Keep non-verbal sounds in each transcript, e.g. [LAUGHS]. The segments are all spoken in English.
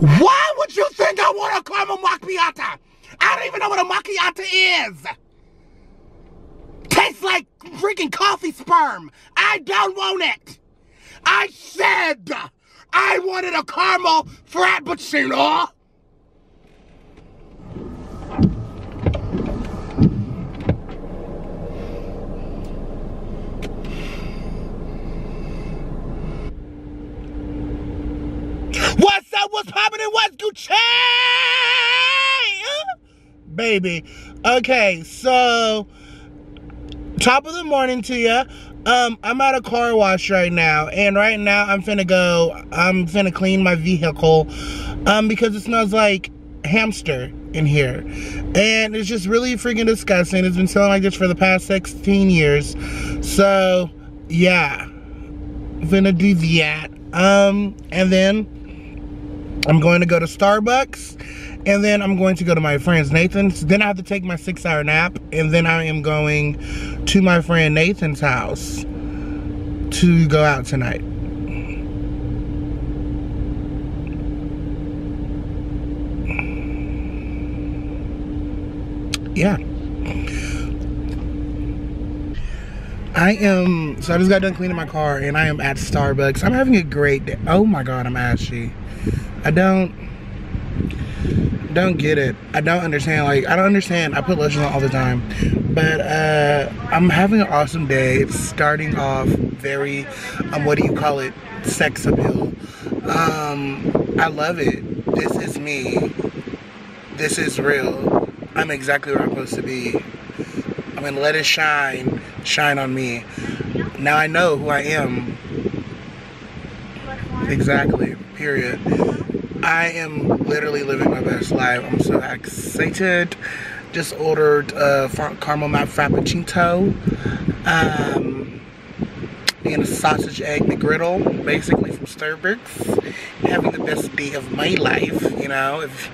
Why would you think I want a caramel macchiato? I don't even know what a macchiato is. Tastes like freaking coffee sperm. I don't want it. I said I wanted a caramel frappuccino. What's up? What's poppin'? What's Gucci? Baby. Okay, so top of the morning to you. Um, I'm at a car wash right now, and right now I'm finna go. I'm finna clean my vehicle, um, because it smells like hamster in here, and it's just really freaking disgusting. It's been smelling like this for the past 16 years, so yeah, finna do that. Um, and then I'm going to go to Starbucks and then I'm going to go to my friend's Nathan's. Then I have to take my six hour nap and then I am going to my friend Nathan's house to go out tonight. Yeah. I am, so I just got done cleaning my car and I am at Starbucks. I'm having a great day. Oh my God, I'm ashy. I don't don't get it. I don't understand. Like I don't understand. I put lotion on all the time, but uh, I'm having an awesome day. It's starting off very, um, what do you call it? Sex appeal. Um, I love it. This is me. This is real. I'm exactly where I'm supposed to be. I'm gonna let it shine, shine on me. Now I know who I am. Exactly. Period. I am literally living my best life. I'm so excited. Just ordered a caramel matte frappuccino. Um, and a sausage egg McGriddle, basically from Starbucks. Having the best day of my life, you know. If...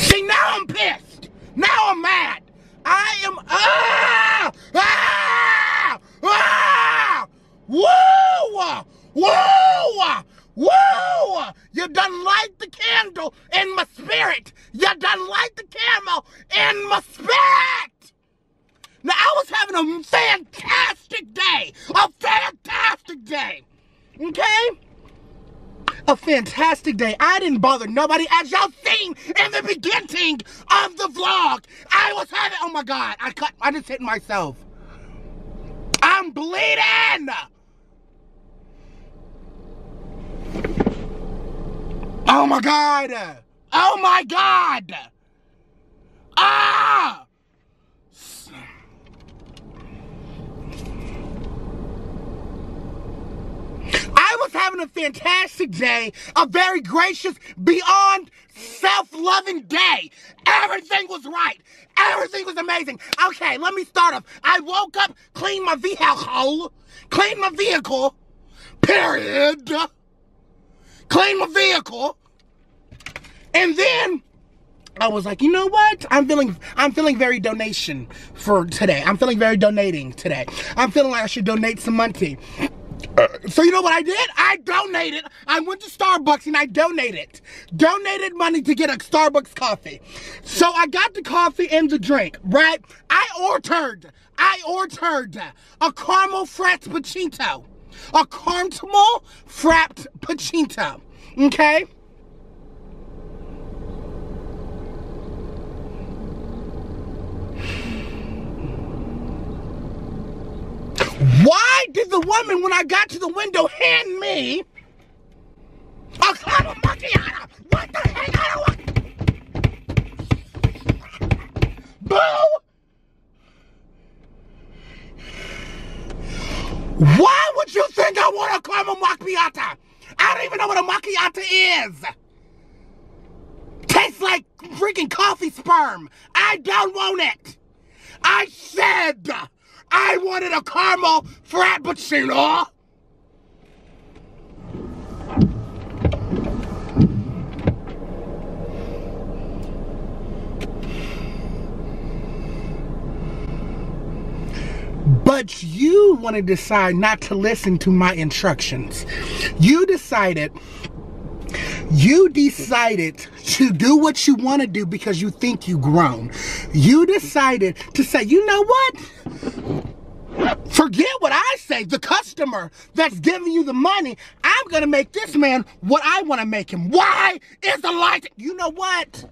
See, now I'm pissed. Now I'm mad. I am. Ah! Ah! Ah! Whoa! Whoa! Woo! You done light the candle in my spirit. You done light the candle in my spirit. Now, I was having a fantastic day. A fantastic day. Okay? A fantastic day. I didn't bother nobody, as y'all seen in the beginning of the vlog. I was having, oh my God, I cut, I just hit myself. I'm bleeding. Oh my God! Oh my God! Ah! I was having a fantastic day, a very gracious, beyond self-loving day. Everything was right. Everything was amazing. Okay, let me start off. I woke up, cleaned my vehicle, cleaned my vehicle, period claim a vehicle, and then I was like, you know what? I'm feeling I'm feeling very donation for today. I'm feeling very donating today. I'm feeling like I should donate some money. Uh, so you know what I did? I donated. I went to Starbucks and I donated. Donated money to get a Starbucks coffee. So I got the coffee and the drink, right? I ordered, I ordered a caramel frappuccino a caramel frapped pachinta. Okay? Why did the woman, when I got to the window, hand me a caramel macchiato? What the heck? I don't want... Boo! You think I want a caramel macchiato? I don't even know what a macchiato is. Tastes like freaking coffee sperm. I don't want it. I said I wanted a caramel frappuccino. But you want to decide not to listen to my instructions. You decided You decided to do what you want to do because you think you grown. You decided to say, you know what? Forget what I say. The customer that's giving you the money, I'm going to make this man what I want to make him. Why is the light? You know what?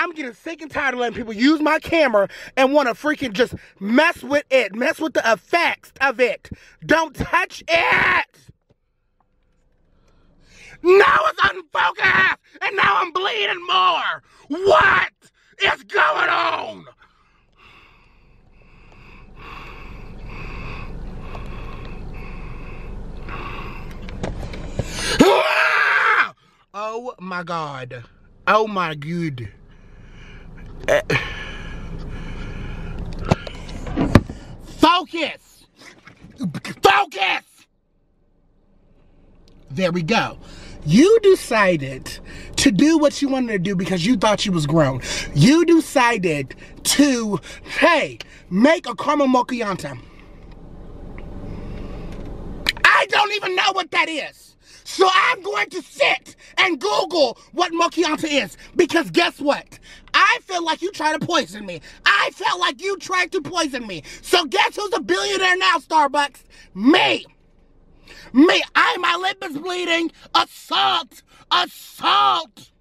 I'm getting sick and tired of letting people use my camera and want to freaking just mess with it, mess with the effects of it. Don't touch it. Now it's unfocused, and now I'm bleeding more. What is going on? Ah! Oh my god. Oh my good. Focus! Focus! There we go. You decided to do what you wanted to do because you thought you was grown. You decided to, hey, make a caramel macchiato. I don't even know what that is. So I'm going to sit and Google what macchiato is because guess what? I feel like you tried to poison me. I felt like you tried to poison me. So guess who's a billionaire now, Starbucks? Me. Me, I, my lip is bleeding. Assault! Assault!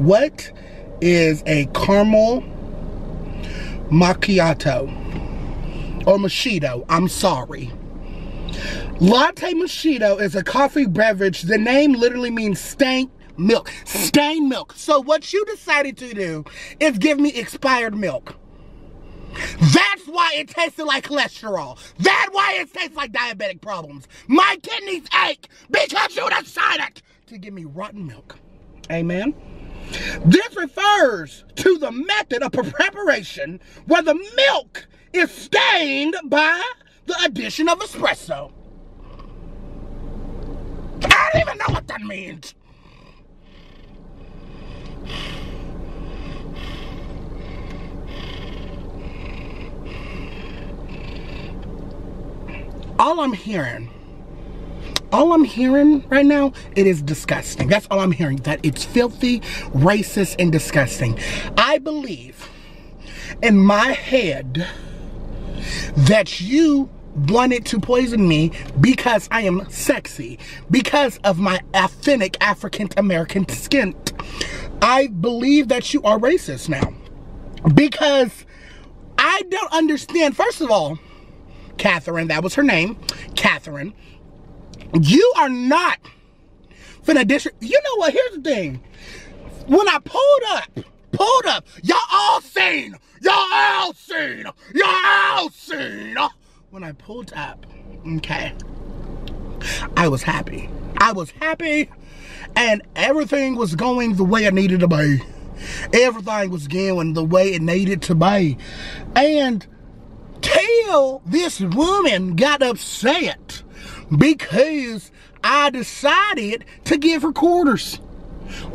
What is a caramel macchiato? Or machito, I'm sorry. Latte Machito is a coffee beverage. The name literally means stained milk. Stained milk. So what you decided to do is give me expired milk. That's why it tasted like cholesterol. That's why it tastes like diabetic problems. My kidneys ache because you decided to give me rotten milk. Amen. This refers to the method of preparation where the milk is stained by the addition of espresso. I don't even know what that means. All I'm hearing, all I'm hearing right now, it is disgusting. That's all I'm hearing, that it's filthy, racist, and disgusting. I believe in my head that you wanted to poison me because I am sexy, because of my authentic African American skin. I believe that you are racist now because I don't understand. First of all, Catherine, that was her name, Catherine, you are not finna dish. You know what? Here's the thing. When I pulled up, pulled up, y'all all seen, y'all all seen, y'all all seen when I pulled up, okay, I was happy. I was happy and everything was going the way it needed to be. Everything was going the way it needed to be. And till this woman got upset because I decided to give her quarters.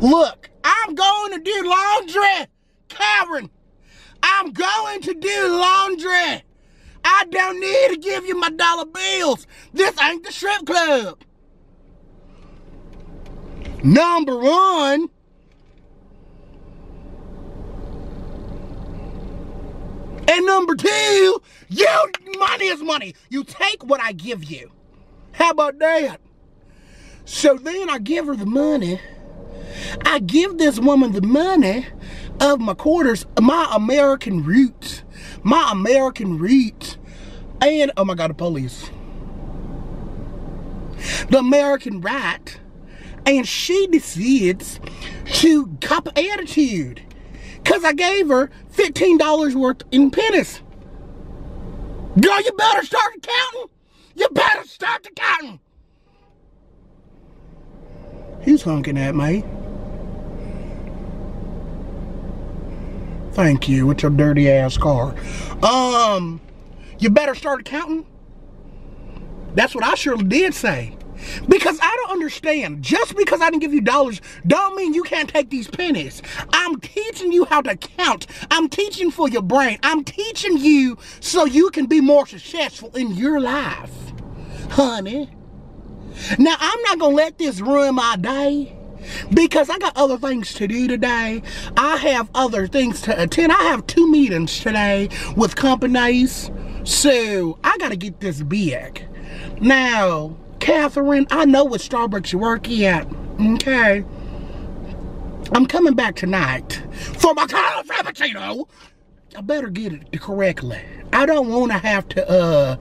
Look, I'm going to do laundry, Karen. I'm going to do laundry. I don't need to give you my dollar bills. This ain't the strip club. Number one, and number two, you money is money. You take what I give you. How about that? So then I give her the money. I give this woman the money of my quarters, my American roots my American roots, and oh my God, the police. The American right, and she decides to cop attitude because I gave her $15 worth in pennies. Girl, you better start counting. You better start counting. He's honking at me. Thank you, with your dirty ass car. Um, you better start counting. That's what I surely did say. Because I don't understand. Just because I didn't give you dollars, don't mean you can't take these pennies. I'm teaching you how to count. I'm teaching for your brain. I'm teaching you so you can be more successful in your life, honey. Now, I'm not going to let this ruin my day because I got other things to do today. I have other things to attend. I have two meetings today with companies. So I got to get this big. Now, Catherine, I know what Starbucks you work at. Okay. I'm coming back tonight for my color frappuccino. I better get it correctly. I don't want to have to uh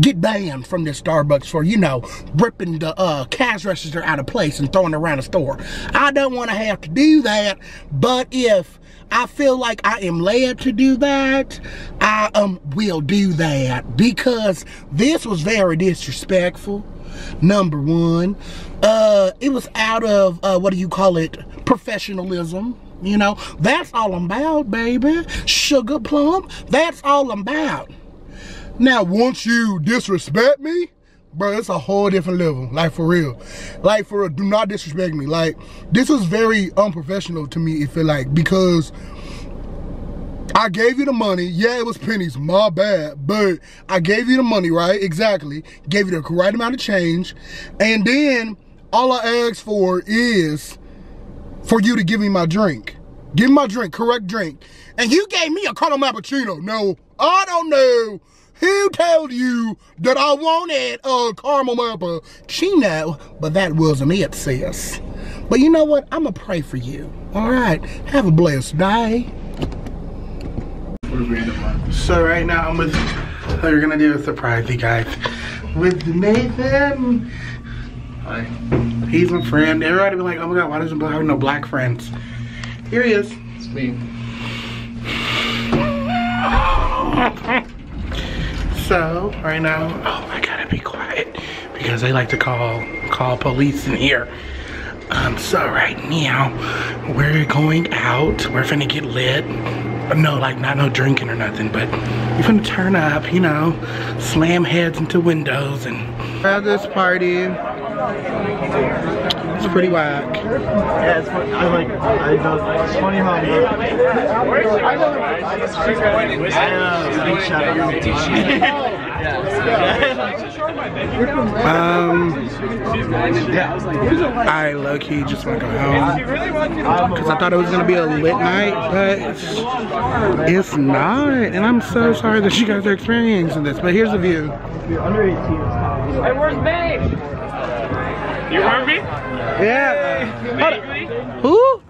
get banned from this Starbucks for, you know, ripping the uh, cash register out of place and throwing it around the store. I don't want to have to do that, but if I feel like I am led to do that, I um will do that because this was very disrespectful. Number one, uh, it was out of uh, what do you call it? Professionalism. You know, that's all I'm about, baby. Sugar plum, that's all I'm about. Now, once you disrespect me, bro, it's a whole different level. Like, for real. Like, for real, do not disrespect me. Like, this was very unprofessional to me, if it like, because I gave you the money. Yeah, it was pennies. My bad. But I gave you the money, right? Exactly. Gave you the right amount of change. And then all I asked for is for you to give me my drink. Give me my drink, correct drink. And you gave me a caramel cappuccino. No, I don't know who told you that I wanted a caramel cappuccino, but that wasn't it, sis. But you know what? I'm going to pray for you. All right. Have a blessed day. So right now I'm with, oh, we're gonna do a surprise, you guys. With Nathan. Hi. He's my friend. Everybody be like, oh my god, why doesn't Bill have no black friends? Here he is. It's me. [LAUGHS] so right now, oh I gotta be quiet because they like to call call police in here. Um, so right now, we're going out. We're finna get lit no, like not no drinking or nothing, but you're gonna turn up, you know, slam heads into windows and have this party. It's pretty whack. Yeah, it's funny. I like, I know, it's funny how I'm um, I low key just want to go home because I thought it was gonna be a lit night, but it's not. And I'm so sorry that you guys are experiencing this. But here's the view. under 18. Hey, where's Maeve? You remember me? Yeah. Who?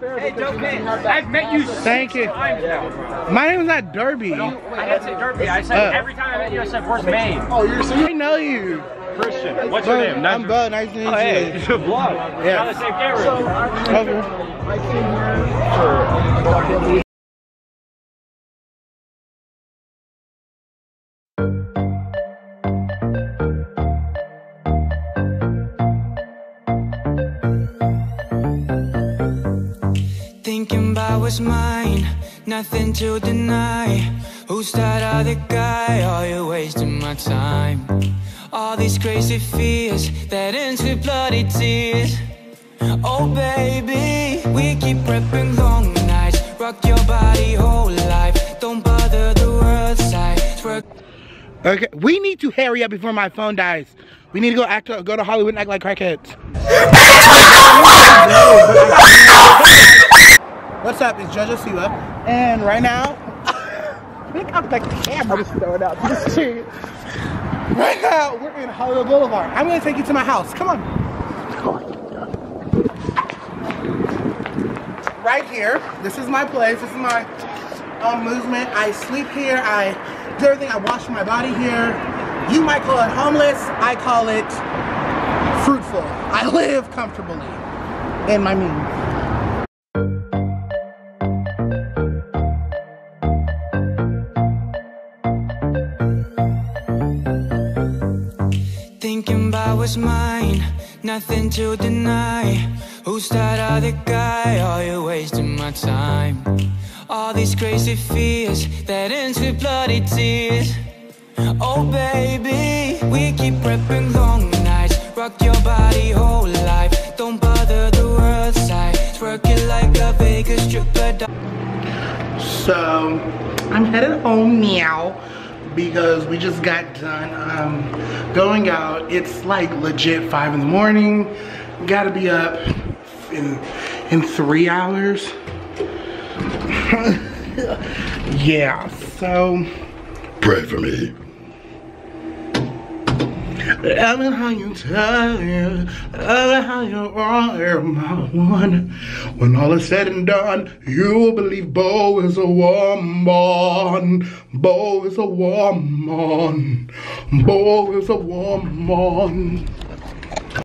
Hey, Joe King. I've met you Thank you. My name is not Derby. I didn't say Derby. I said Uh. every time I met you, I said, where's Maeve? Oh, you're so I know you. Christian. What's your name? I'm Bud. Nice to meet Oh, hey, you. it's a vlog. Yeah. On the same camera. Okay. I came here for Thinking about what's mine, nothing to deny. Who's that other guy? Are you wasting my time? All these crazy fears that ends with bloody tears. Oh baby, we keep prepping long nights. Rock your body whole life. Don't bother the world side. Okay, we need to hurry up before my phone dies. We need to go act, go to Hollywood and act like crackheads. [LAUGHS] What's up? It's Jojo Siwa, and right now, [LAUGHS] pick up the camera. Just throw it out the [LAUGHS] street. Right now, we're in Hollywood Boulevard. I'm gonna take you to my house. Come on. Right here. This is my place. This is my um, movement. I sleep here. I do everything. I wash my body here. You might call it homeless. I call it fruitful. I [LAUGHS] live comfortably in my means. What's mine, nothing to deny. Who's that other guy? Are you wasting my time? All these crazy fears that ends with bloody tears. Oh baby, we keep prepping long nights. Rock your body whole life. Don't bother the world side. Twerk it like a Vegas stripper. So I'm headed home now because we just got done um, going out. It's like legit five in the morning. Gotta be up in in three hours. [LAUGHS] yeah, so Pray for me. Love it how you tell it, love it how you are my one. When all is said and done, you will believe Bo is a woman. Bo is a woman. Bo is a woman.